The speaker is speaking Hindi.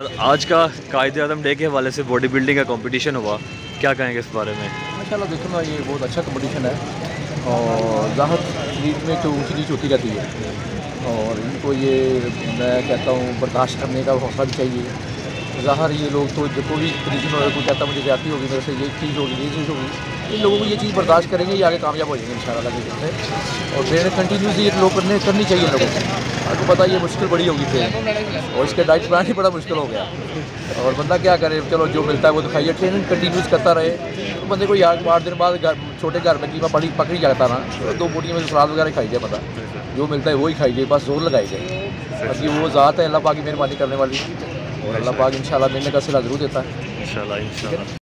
आज का कायद अजम डे के हवाले से बॉडी बिल्डिंग का कंपटीशन हुआ। क्या कहेंगे इस बारे में? माशाल्लाह देखो ना ये बहुत अच्छा कंपटीशन है। और ज़ाहर शरीर में तो ऊँची नीच होती रहती है। और इनको ये मैं कहता हूँ, बर्दाश्त करने का हौसला भी चाहिए। ज़ाहर ये लोग तो जो कोई कंडीशन होगा, कोई कहता मुझे जाती होगी, मेरे से ये चीज़ होगी, ये चीज़ होगी, इन लोगों को ये चीज़ बर्दाश्त करेंगे, ये आगे कामयाब हो जाएँगे इन शाला और ट्रेन कंटिन्यूसली ये लोग करने, करनी चाहिए लोगों को। आपको पता ये मुश्किल बड़ी होगी ट्रेन और इसके डाइट प्लान ही बड़ा मुश्किल हो गया। और बंदा क्या करे? चलो, जो मिलता है वो तो खाइए ट्रेनिंग कंटिन्यूस करता रहे। तो बंदे को यार, आठ दिन बाद छोटे घर में कीमा पड़ी, पकड़ी जाता ना तो दो बोटियों में सलाद वगैरह खाई जाए बंदा जो मिलता है वही खाई जाए, बस ज़ोर लगाई जाए। बाकी वो ज़ात है, अल्लाह पाक मेहरबानी करने वाली। और अल्लाह पाक इंशाल्लाह मिलने का सिला ज़रूर देता। है इंशाल्लाह।